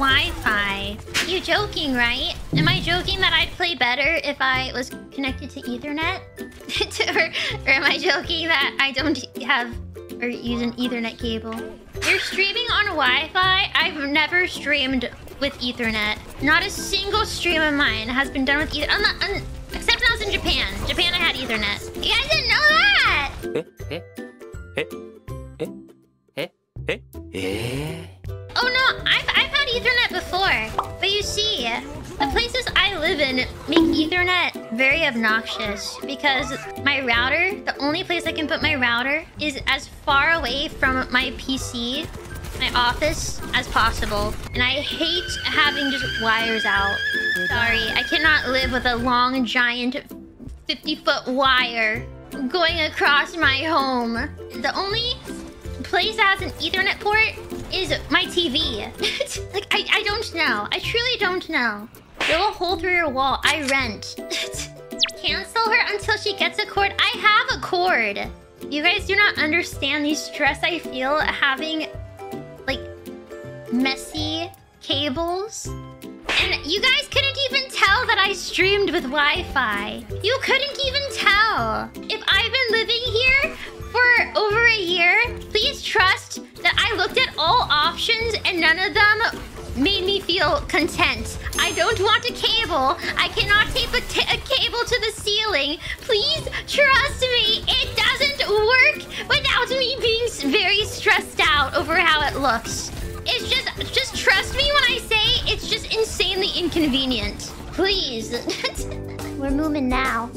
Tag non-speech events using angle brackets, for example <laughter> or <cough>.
Wi-Fi. You joking, right? Am I joking that I'd play better if I was connected to Ethernet? <laughs> or, or am I joking that I don't have or use an Ethernet cable? You're streaming on Wi-Fi? I've never streamed with Ethernet. Not a single stream of mine has been done with Ethernet. Except when I was in Japan. Japan, I had Ethernet. You guys didn't know that! Before. But you see, the places I live in make Ethernet very obnoxious because my router, the only place I can put my router is as far away from my PC, my office, as possible. And I hate having just wires out. Sorry, I cannot live with a long, giant 50-foot wire going across my home. The only place that has an Ethernet port is my TV. <laughs> like, I truly don't know. Drill a hole through your wall. I rent. <laughs> Cancel her until she gets a cord. I have a cord. You guys do not understand the stress I feel having, like, messy cables. And you guys couldn't even tell that I streamed with Wi-Fi. You couldn't even tell. If I've been living here for over a year, please trust that I looked at all options and none of them made me feel content. I don't want a cable. I cannot tape a, cable to the ceiling. Please trust me. It doesn't work without me being very stressed out over how it looks. It's just, just trust me when I say it's just insanely inconvenient. Please. <laughs> We're moving now.